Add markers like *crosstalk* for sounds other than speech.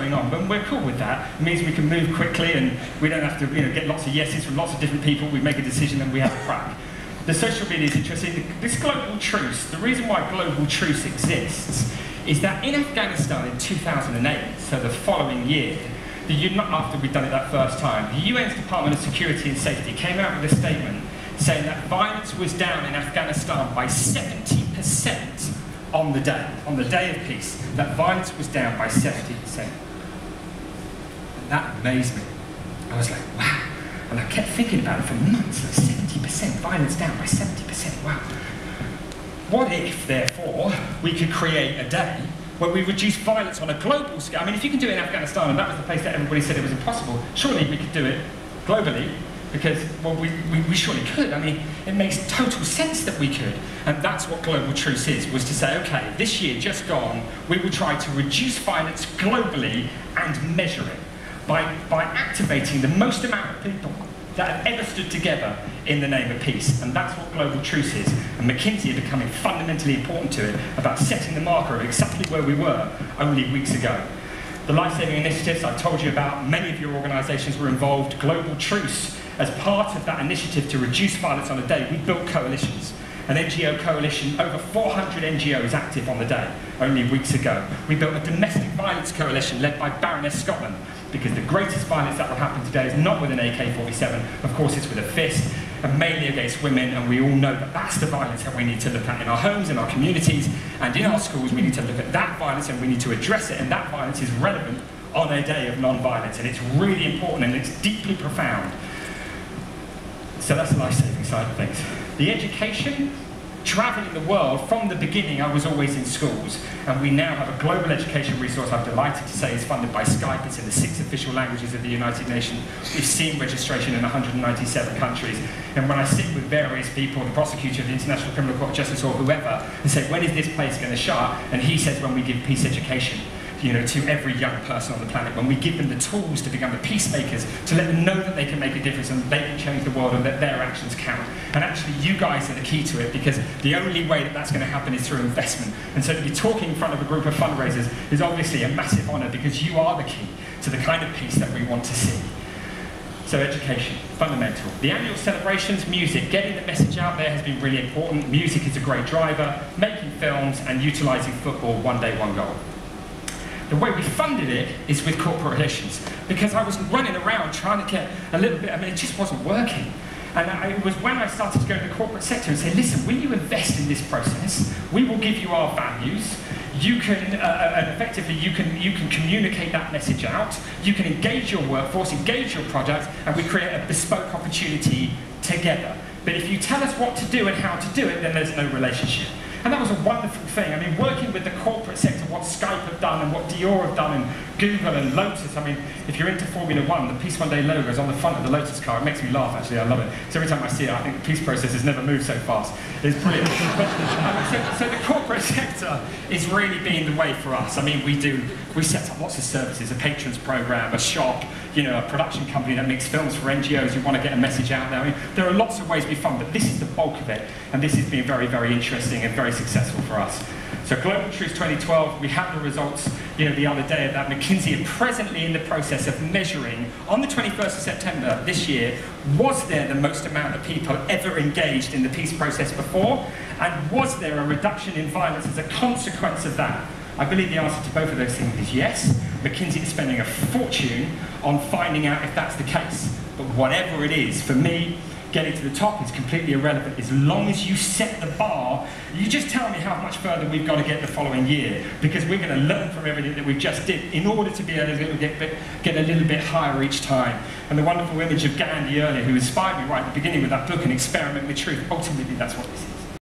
going on. But we're cool with that. It means we can move quickly and we don't have to you know, get lots of yeses from lots of different people. We make a decision and we have a crack. The social media is interesting. This global truce, the reason why global truce exists is that in Afghanistan in 2008, so the following year, the, after we'd done it that first time, the UN's Department of Security and Safety came out with a statement saying that violence was down in Afghanistan by 70% on the day, on the day of peace, that violence was down by 70%. That amazed me. I was like, wow. And I kept thinking about it for months, like 70% violence down by 70%, wow. What if, therefore, we could create a day where we reduce violence on a global scale? I mean, if you can do it in Afghanistan, and that was the place that everybody said it was impossible, surely we could do it globally because, well, we, we, we, surely could. I mean, it makes total sense that we could. And that's what Global Truce is, was to say, okay, this year just gone, we will try to reduce violence globally and measure it by, by activating the most amount of people that have ever stood together in the name of peace. And that's what Global Truce is. And McKinsey are becoming fundamentally important to it about setting the marker of exactly where we were only weeks ago. The life-saving initiatives I told you about, many of your organisations were involved. Global Truce as part of that initiative to reduce violence on a day, we built coalitions. An NGO coalition, over 400 NGOs active on the day, only weeks ago. We built a domestic violence coalition led by Baroness Scotland, because the greatest violence that will happen today is not with an AK-47, of course it's with a fist, and mainly against women, and we all know that that's the violence that we need to look at in our homes, in our communities, and in our schools. We need to look at that violence and we need to address it, and that violence is relevant on a day of non-violence, and it's really important and it's deeply profound. So that's the life-saving side of things. The education, traveling the world, from the beginning I was always in schools, and we now have a global education resource I'm delighted to say is funded by Skype. It's in the six official languages of the United Nations. We've seen registration in 197 countries. And when I sit with various people, the prosecutor of the International Criminal Court of Justice or whoever, and say, when is this place going to shut? And he says, when we give peace education you know, to every young person on the planet, when we give them the tools to become the peacemakers, to let them know that they can make a difference and they can change the world and that their actions count. And actually, you guys are the key to it because the only way that that's going to happen is through investment. And so to be talking in front of a group of fundraisers is obviously a massive honour because you are the key to the kind of peace that we want to see. So education, fundamental. The annual celebrations, music, getting the message out there has been really important. Music is a great driver, making films and utilising football, one day, one goal. The way we funded it is with corporate relations because I was running around trying to get a little bit, I mean, it just wasn't working. And I, it was when I started to go to the corporate sector and say, listen, will you invest in this process? We will give you our values. You can, uh, uh, and effectively, you can, you can communicate that message out. You can engage your workforce, engage your product, and we create a bespoke opportunity together. But if you tell us what to do and how to do it, then there's no relationship. And that was a wonderful thing. I mean, working with the corporate sector, what Skype have done and what Dior have done and Google and Lotus. I mean, if you're into Formula One, the Peace One Day logo is on the front of the Lotus car. It makes me laugh, actually. I love it. So every time I see it, I think the peace process has never moved so fast. It's brilliant. *laughs* um, so, so, the corporate *laughs* sector is really being the way for us. I mean, we do, we set up lots of services, a patrons program, a shop, you know, a production company that makes films for NGOs who want to get a message out there. I mean, there are lots of ways we fund, but this is the bulk of it. And this has been very, very interesting and very successful for us. So Global Truce 2012, we had the results you know, the other day that. McKinsey are presently in the process of measuring, on the 21st of September this year, was there the most amount of people ever engaged in the peace process before? And was there a reduction in violence as a consequence of that? I believe the answer to both of those things is yes. McKinsey is spending a fortune on finding out if that's the case. But whatever it is, for me, getting to the top is completely irrelevant. As long as you set the bar, you just tell me how much further we've got to get the following year, because we're going to learn from everything that we just did in order to be able to get, get a little bit higher each time. And the wonderful image of Gandhi earlier, who inspired me right at the beginning with that book, An Experiment with Truth, ultimately that's what this is.